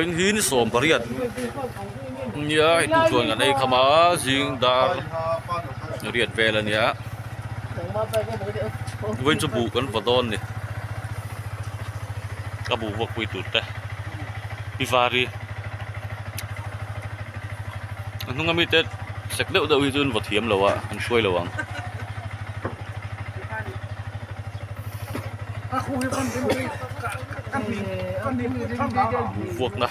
vinh hin som pariat nya tu chuan kan ei khama jing dar riat vel ania vinh chu bu kan vadon ni ka bu vok pui tu te pivari nung ami te sek deuh deuh hi chun vathiam lo a an hruai lo ang bu vuak na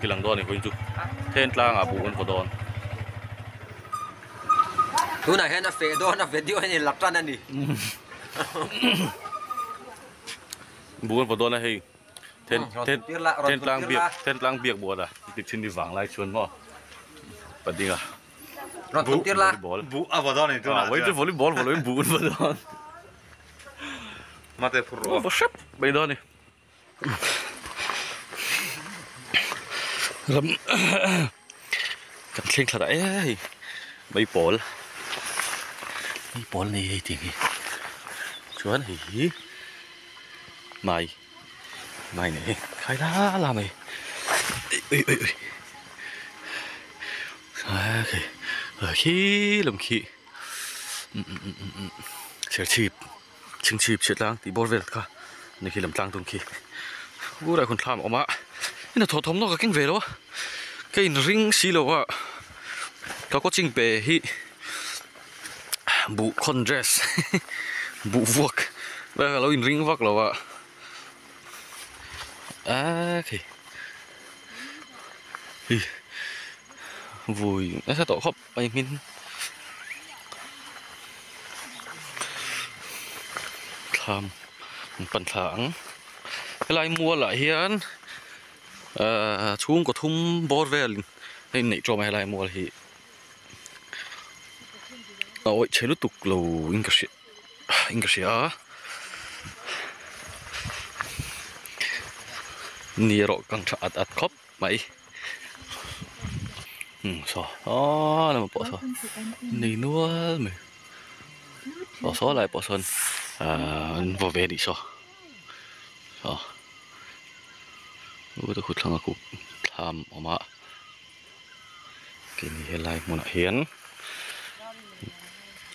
kilang don ni vinh chu. Ten tlang a bu kan vadon tu này hen là phê đó là video này lập ra này bu a hei ten Ừ, ten rồi tiếc lạ, rồi ten tlang tiếc biak lạ. ten tlang biak buat a ti chin di wang lai chuan mo padinga rồi tu là volleyball. Bu apa dah ni tu à với cái volleyball volleyball bu kan vadon Mate Ô, purro. có sắp bây giờ này lắm cảm xinh thật đấy. Mấy bol mấy bol này thì chúa này mày. Mày này khai đá là mày. Ui ui ui à, ở khi làm khi sẽ chìm chừng chìm chết lang thì bol về cả างตีบอลเวลค่ะนี่คือลำตางตรงขี้กูได้คนทำออกมานี่น่ะถอดทอมนอกกับเก่งเวลวะแกอินริงสีแล้ววะเขาก็จิงเปฮิบุคอนเดรส บุวอกแล้วเราอินริงวอกแล้ววะอ่าโอเคฮิวุ้ยน่าจะต่อครบไปมิน tham phần thẳng cái lai mua lại hiền. Ờ chung có thum bò về nên nãy cho mày lại mua thì ờ, ôi, chế lúc tục lâu in cái gì in cái gì à nì rồi căng chặt ắt khóc, mày. Ừ sao đó ờ, là một bộ sao nì nuôi mày. Bỏ số lại, bỏ xuân à ờ, vào về đi sao Ờ. ủa, ui tôi khụt thằng aku tham ở mà cái này lại muốn hiến.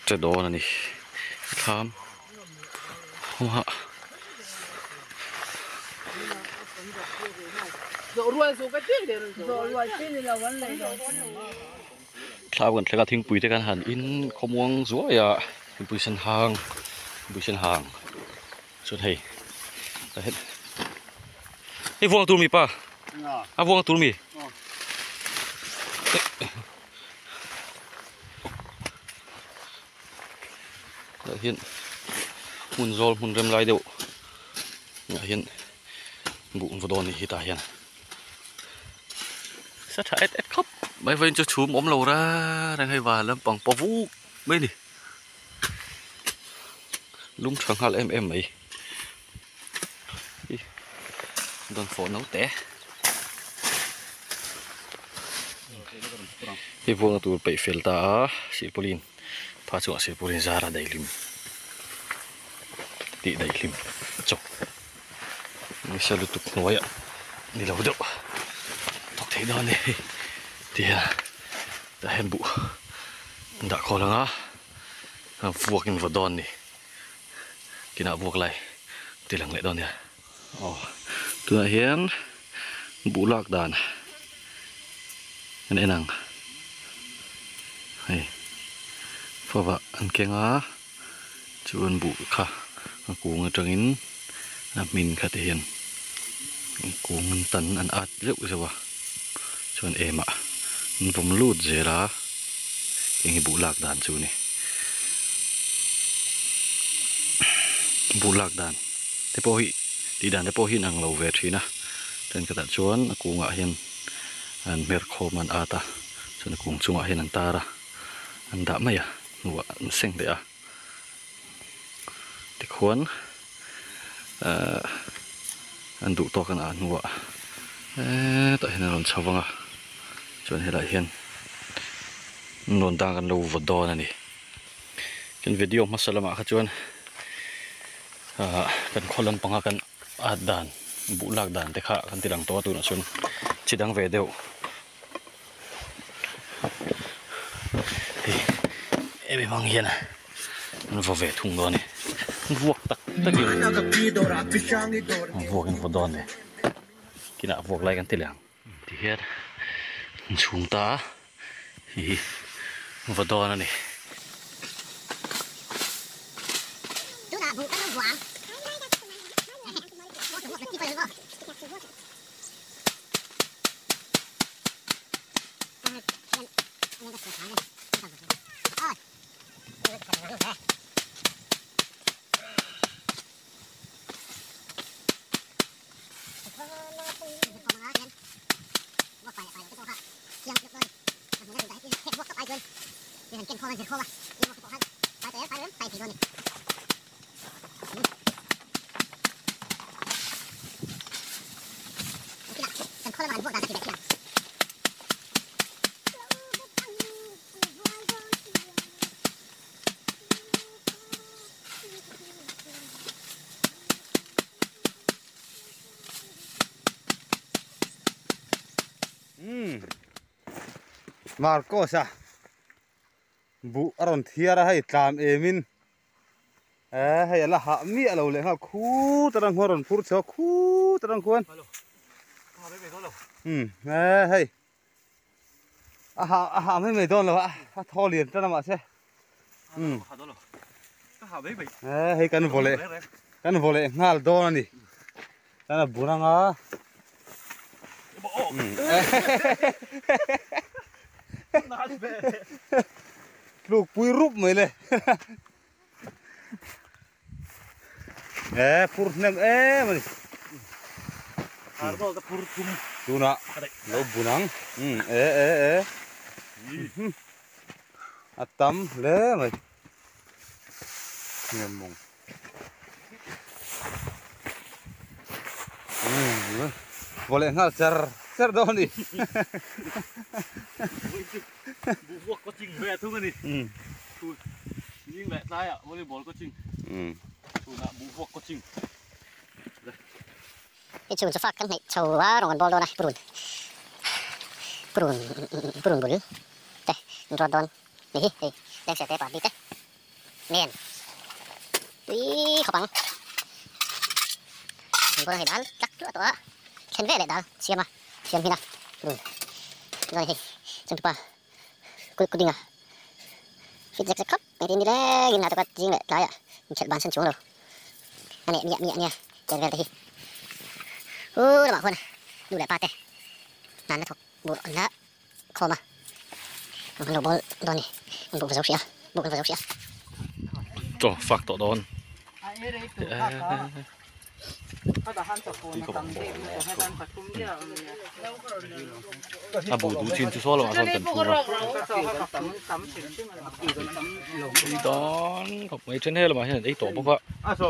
Cái đó là này. Tham không hạ rồi gần thấy là thiên bùi thế kan hẳn in không muốn rúa ya thiên bùi sân hàng. Bùi sân hàng. Xuân hay hết Hey, vuông tu mi pa. À vuông tu mi. Đã hiện mun zol mun rem lai deu. Đã hiện bụng vào đòn này hiện tại hiện. Sát hại ít khóc. Mấy bên cho chú ốm lâu ra đang hay vào lâm bằng bò vũ mấy đi. Lúng chẳng hal em em mấy. Đòn phổ nấu té. Hi vuông tu bị phèl ta silpolin. Pha chu silpolin zara dai lim. Ti dai lim. Chok. Ni sa lutuk noya. Ni lau do. Tok thei đó này. Ti ha. Ta hen bu. Đã khó lắm á. À, vuông in vào đòn này. Kina vuông lại. Ti lang lại đòn nè. Oh. À. Tuna hian bulak dan. Anh nang. Hay. Fawa an kenga chuan bu kha a kung atangin a min kha te hian kung an tan an at reuh zawa chuan ema an vom lut zera eng hi đàn dan chu ni bulak dan te po hi đi đàn te po hin ang lo ve thina ten ka ta chuan a kunga hian an mer khom an ata chuan a kung chunga hian an tara an da mai a nuwa an seng de a ti khuan uh, an du to kan a nuwa eh ta hian an ron chawanga chuan helai hian non dang kan lo vodon ani kan video masalama kha chuan ah kan kholam panga kan adan bu lak dan te kha kan ti dang to tu na đang về ve deu em em mang hiền à? Nó vào về thùng đó này. Vuộc tắc tắc gì? Vuộc nó vào đòn này. Khi nào vuộc lại cái tiền thì hết. Chúng ta thì vào đòn này. Zerjoba, mm. Marcosa. Bu aron thiara hai tlam emin. Eh hai ala ha mi alo le ha khu tarang horon pur cho khu tarang khuan. Hmm. Eh hai. À ha à ha mấy mày đón rồi ạ. À thò liền cho nó mà xe. Hmm. Eh hai kan vole. Kan vole ngal đón ni. Ta là burang à. ลูกปุยรูปเหมือนเลยเอ๊ะพูดนั่งเอ๊ะมัน Ardo ta pur tum ดูนะลบบุนังอืมเอ๊ะเอ๊ะเอ๊ะอัตตัมเลยมันเงี้ยมงอืม boleh ngal cer cer doh nih bu vuộc có chinh về thu này ừ nhưng lại tai ạ volleyball có chinh ừ thu là bu vuộc có chinh cái chuồng cho phát cái này chầu quá rồi còn bò đâu này brun. Brun brun bự đây rồi đón đi đi đang sẽ té vào đi té men đi khó bằng mình có thể đá chắc nữa tụi khen về lại đá xiêm à xiêm phi nào brun rồi thì chúng ta quyết quyết định à fit giặc giặc cấp này tin đi đấy gìn nào tụi cái riêng lại trái ạ mình chạy bàn sân xuống rồi anh này nhẹ nhẹ nhẹ chạy về đây 시험이나 룬 너네 정투파 꾸딩아 피드잭 컵 메딘 디렉 인나 똑같 징레 다야 인쳇 반선 중으로 아니 미야 미야 미야 제가 다시 우 나마 호나 누레 파테 나나 톡 뭐나 코마 nó bol đó này mình cũng phải giáo xia buộc phải giáo xia to fuck to don abu du chin chu solo ma son kan thu ra don khop mai chen hel ma hen ei to bokha a so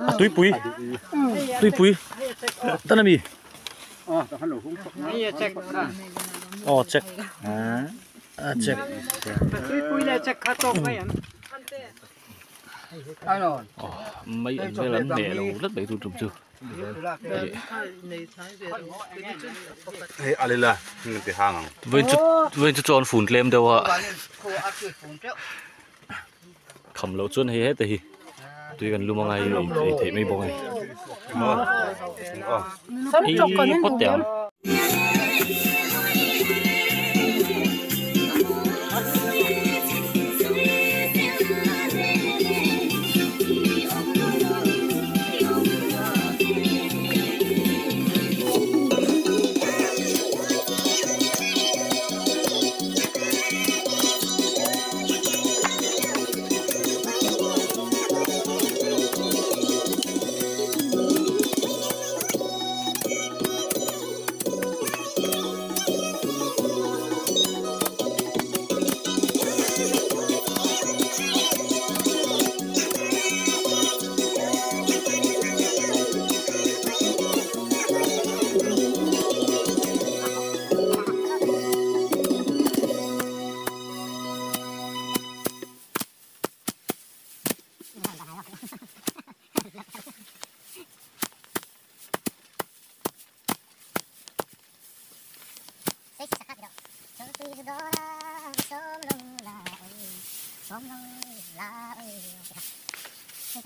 à, tui pui túi bụi tên là gì ờ check à à check tui pui là check khát tôm mấy em mấy anh mấy là để là rất bị tụt trùm chưa Hey, alle la, mit der Hang. Wenn du wenn du schon Fund lem da war. Komm laut schon hier hätte hier đâu ạ cô áp dụng phun trước khẩm lâu chuôn hay hết thì tuy gần luôn ngày thì thấy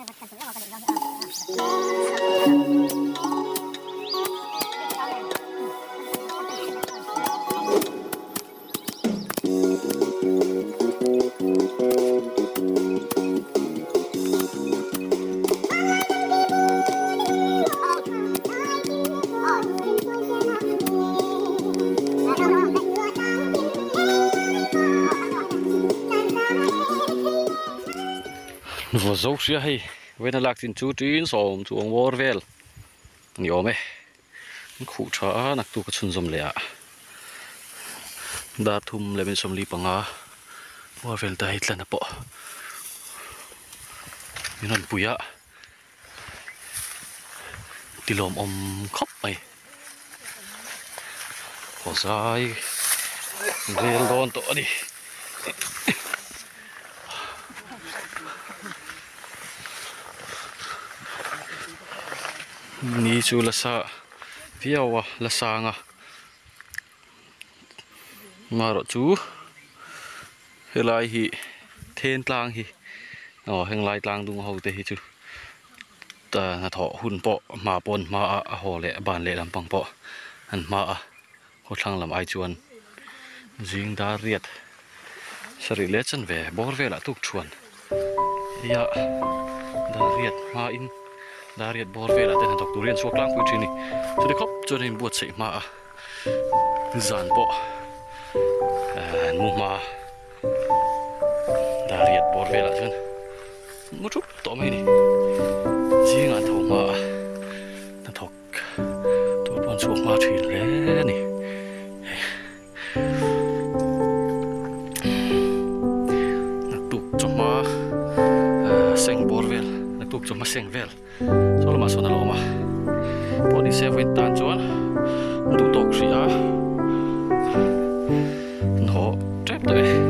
Thank you. Mấy bông dấu xia hay, với nó lạc tin chú tín sòm chú ông war vel nhiều mẹ khu cha nặc tu có chân dom lẹ đã thum lên bên sông li bằng à war vel ta hit lên bộ nhưng ăn bùi á. Đi lom om khóc mày. Có sai vel đón tổ đi. Ni chu la sa piawa la sanga maro chu. Helai hi then tlang hi. Ờ heng lai tlang dung ho te hi chu. Ta na tho hun po, ma pon, ma a ho le, ban le lampang po. An ma a, ho thlang lam ai chuan. Jing da riat. Sari le chan ve, bor ve la tuk chuan. Ya da riat, ma in da riat bor ve la ten tok tu rian suak lang pui chini chu de khop chu rin buat sei ma zan po an mu ma da riat bor ve la mu chup to mai ni jing an tho ma học thok tu pon suak ma thi le ni nak tuk cho ma seng bor vel nak tuk cho ma seng vel sau này so na lo ma po ni se win tan chuan du tok ri a no trap to e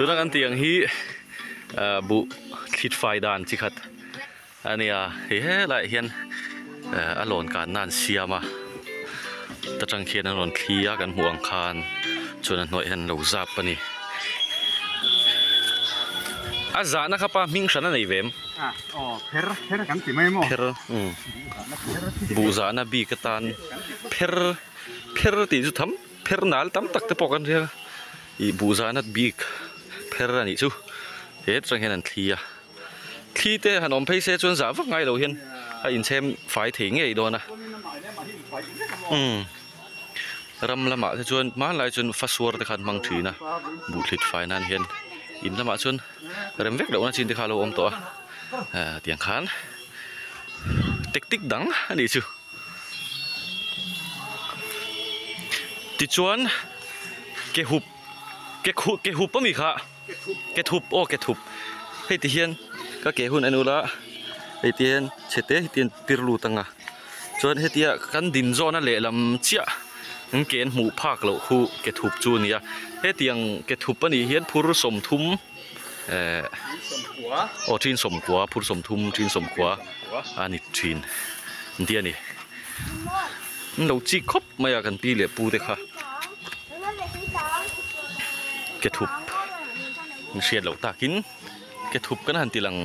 ตัวนั้นอันที่ยงฮีบุคิดไฟดานจิขัดอันนี้อะเฮ้ยหลายเฮียนอหลอนการนั่นเสียมาตะจังเคียนอหลอนเคลียกันห่วงคานชวนหน่วยเห็นเหลาจับปนี่อาจารย์นะครับป้ามิ่งฉันนั่นไอเวมอะอ๋อเพร์เพร์กันติไม่หมดเพร์อืมบูจานะบีกตันเพร์เพร์ตีจุดทำเพร์นัลทำตักเตปอกันเรียอีบูจานะบีก phera ni chu. He trang hen an thia thi te hà nội phei xe chuyên giả vak ngay lo hiện a hmm. in xem phái thế nghề đồ nè ừ ram là mạ chuyên má lại chuyên phát suar thì khăn mang thủy nè bụi thịt phái nan hiện in là mã chuyên rem vét đầu nè xin thì khá lâu om tỏ à tiếng khán tích tích đắng đi chứ thì chuyên cái hụp cái khu cái hụp có mì khác แกทุบโอ้แกทุบเฮ้ตีเฮียนก็แกหุ่นอนุละให้ตีเฮียนเฉเตให้ตียนติรูตังอะวนให้ตียกันดินจอนั่นแหละลำเชี่ยงั้เกณฑ์หมูภาคเหลาคู่แกทุบจูนี่ยให้เตียงแกทุบปนี่เฮียนผู้รุสมทุมเอ่อโอ้ทีนสมขัาผู้สมทุมทีนสมขัาอันนี้ทีนเดียนนี่เราจีคบไม่อยากกันปีเหลียปูเด็กค่ะแกทุบ เสียดเหล่าตากินแกทุบกันหันตีหลัง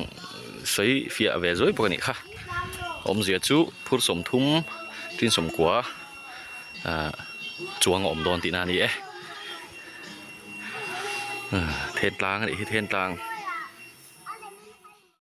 ใส่เฟียเวซอยปกติค่ะอมเสียจูพูดสมทุ่มทินสมกัวอ่าจวงอมโดนตีนานี่เอ๊ะเทนตลางนี่เทนตลาง